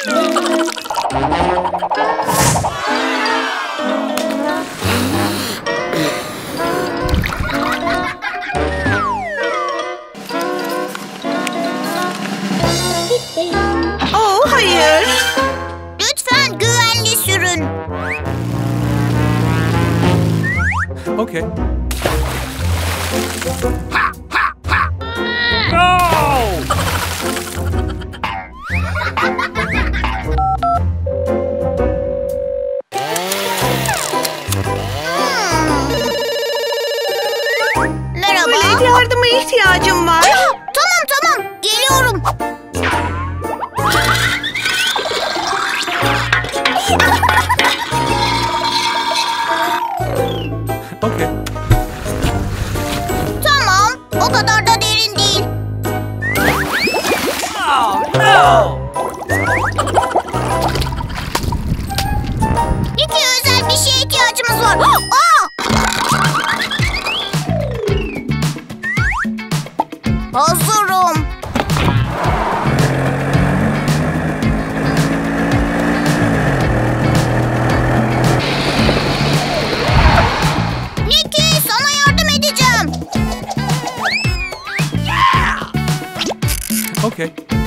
Oh hayır. Lütfen güvenli sürün. Okay. No! yardıma ihtiyacım var. tamam tamam geliyorum. okay. Tamam o kadar da Tom. Sana yardım edeceğim. Okay.